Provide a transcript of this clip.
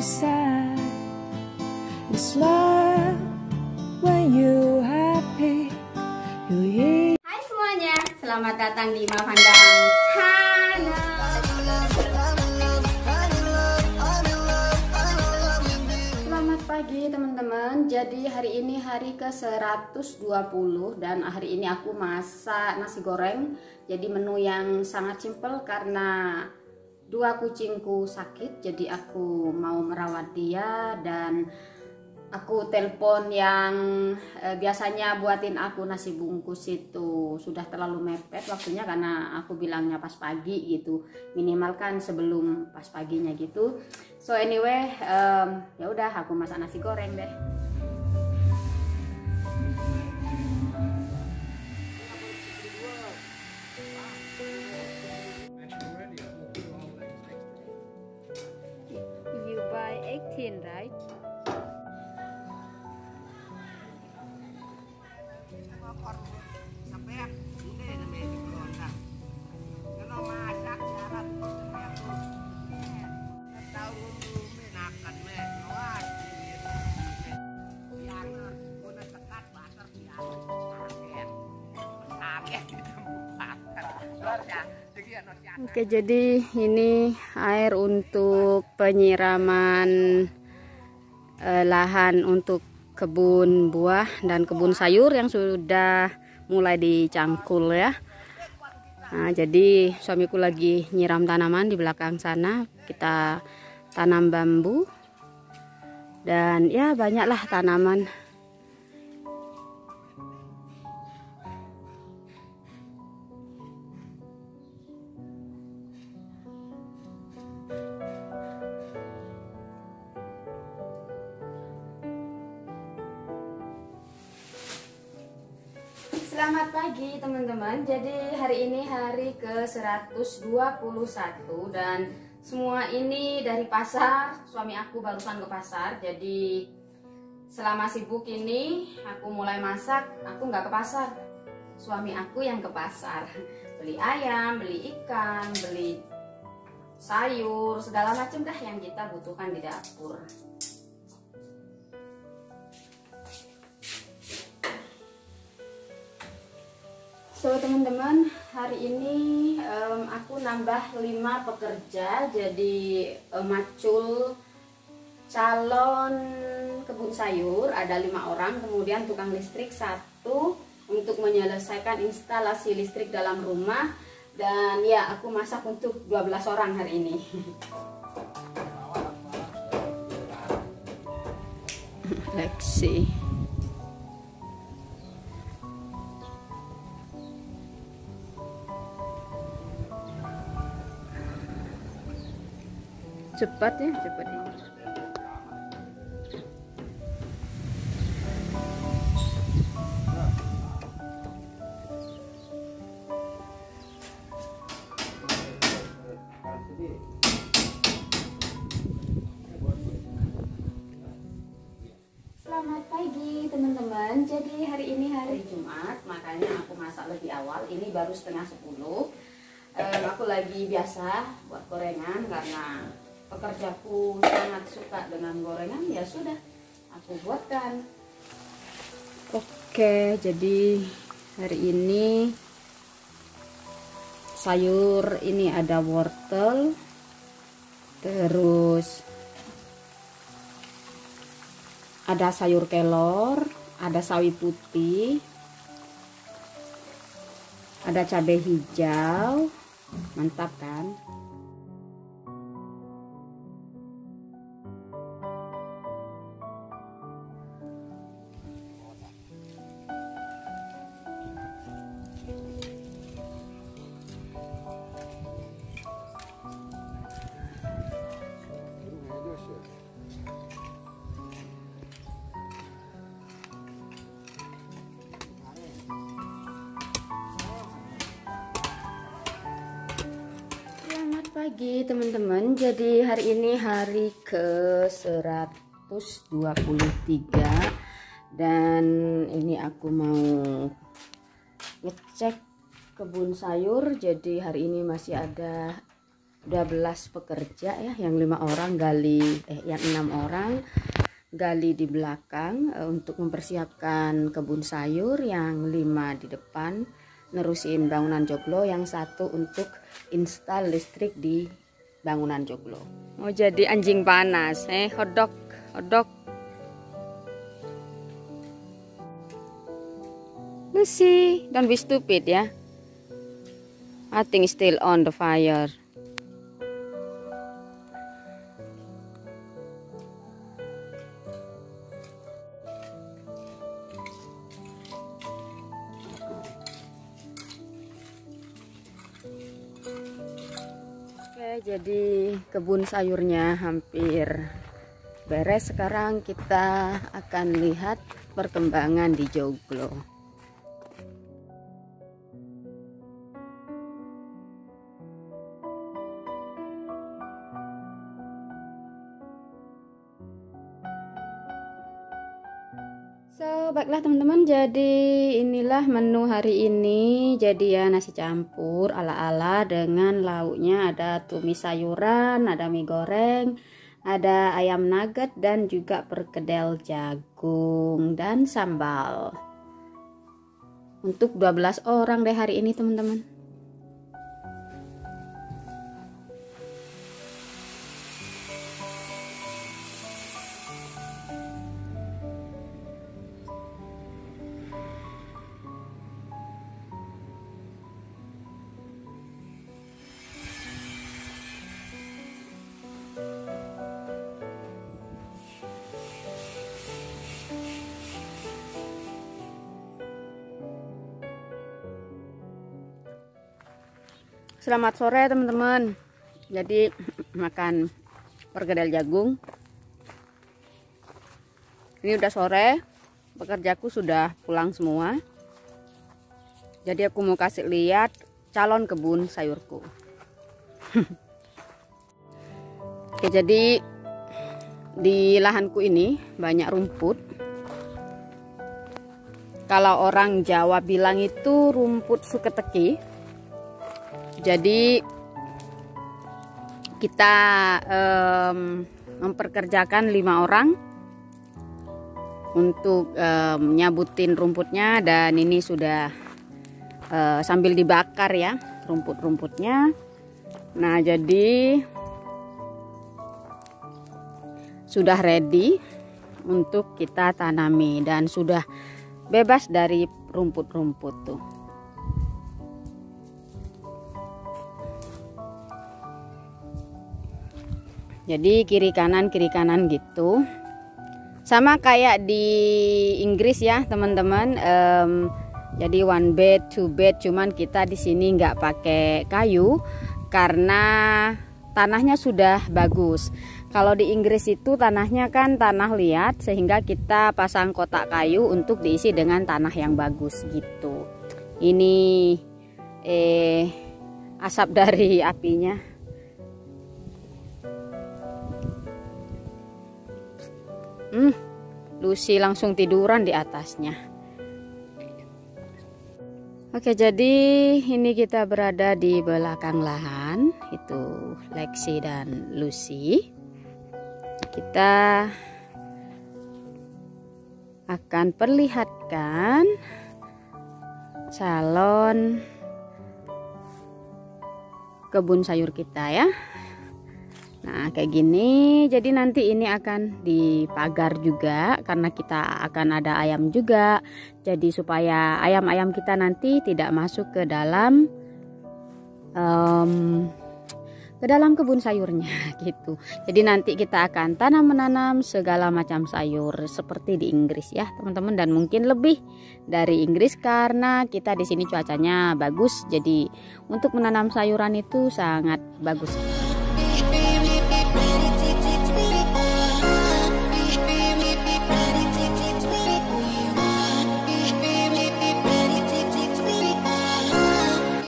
you sad. It's love when you happy. You eat. Hai semuanya, selamat datang di Mavandang Channel. Selamat pagi teman-teman. Jadi hari ini hari ke 120 dan hari ini aku masak nasi goreng. Jadi menu yang sangat simpel karena dua kucingku sakit jadi aku mau merawat dia dan aku telepon yang eh, biasanya buatin aku nasi bungkus itu sudah terlalu mepet waktunya karena aku bilangnya pas pagi gitu. Minimal kan sebelum pas paginya gitu. So anyway em, ya udah aku masak nasi goreng deh thin, right? Oke, jadi ini air untuk penyiraman eh, lahan untuk kebun buah dan kebun sayur yang sudah mulai dicangkul ya. Nah, jadi suamiku lagi nyiram tanaman di belakang sana. Kita tanam bambu dan ya banyaklah tanaman. Selamat pagi teman-teman. Jadi hari ini hari ke 121 dan semua ini dari pasar. Suami aku barusan ke pasar. Jadi selama sibuk ini aku mulai masak, aku nggak ke pasar. Suami aku yang ke pasar. Beli ayam, beli ikan, beli sayur, segala macam dah yang kita butuhkan di dapur. So teman-teman hari ini em, aku nambah 5 pekerja jadi em, macul calon kebun sayur. Ada lima orang kemudian tukang listrik satu untuk menyelesaikan instalasi listrik dalam rumah. Dan ya aku masak untuk 12 orang hari ini. Lexi cepat ya cepat ya. Selamat pagi teman-teman. Jadi hari ini hari Jumat Makanya aku masak lebih awal. Ini baru setengah sepuluh. Em, Aku lagi biasa buat gorengan Karena pekerjaku sangat suka dengan gorengan Ya sudah aku buatkan Oke jadi hari ini Sayur ini ada wortel Terus ada sayur kelor, ada sawi putih, ada cabai hijau, mantap kan? Pagi teman-teman. Jadi hari ini hari ke 123 dan ini aku mau ngecek kebun sayur. Jadi hari ini masih ada 12 pekerja ya yang lima orang gali eh yang enam orang gali di belakang eh, untuk mempersiapkan kebun sayur yang lima di depan nerusin bangunan joglo yang satu untuk install listrik di bangunan joglo. Mau jadi anjing panas eh? Hodok hodok. Lucy don't be stupid ya. I think still on the fire jadi kebun sayurnya hampir beres. Sekarang kita akan lihat perkembangan di joglo Baiklah teman-teman, jadi inilah menu hari ini. Jadi ya nasi campur ala-ala dengan lauknya ada tumis sayuran, ada mie goreng, ada ayam nugget dan juga perkedel jagung dan sambal. Untuk 12 orang deh hari ini teman-teman. Selamat sore teman-teman. Jadi makan perkedel jagung. Ini udah sore. Pekerjaku sudah pulang semua. Jadi aku mau kasih lihat calon kebun sayurku. Oke, jadi di lahanku ini banyak rumput. Kalau orang Jawa bilang itu rumput suketeki jadi kita um, memperkerjakan lima orang untuk um, nyabutin rumputnya dan ini sudah uh, sambil dibakar ya rumput-rumputnya. Nah jadi sudah ready untuk kita tanami dan sudah bebas dari rumput-rumput tuh jadi kiri kanan kiri kanan gitu. Sama kayak di Inggris ya teman-teman. Um, jadi one bed two bed cuman kita di sini nggak pakai kayu karena tanahnya sudah bagus. Kalau di Inggris itu tanahnya kan tanah liat sehingga kita pasang kotak kayu untuk diisi dengan tanah yang bagus gitu. Ini eh asap dari apinya Lucy langsung tiduran di atasnya. Oke, jadi ini kita berada di belakang lahan. Itu Lexi dan Lucy. Kita akan perlihatkan calon kebun sayur kita ya. Nah kayak gini. Jadi nanti ini akan dipagar juga karena kita akan ada ayam juga. Jadi supaya ayam-ayam kita nanti tidak masuk ke dalam um, ke dalam kebun sayurnya gitu. Jadi nanti kita akan tanam menanam segala macam sayur seperti di Inggris ya teman-teman. Dan mungkin lebih dari Inggris karena kita di sini cuacanya bagus. Jadi untuk menanam sayuran itu sangat bagus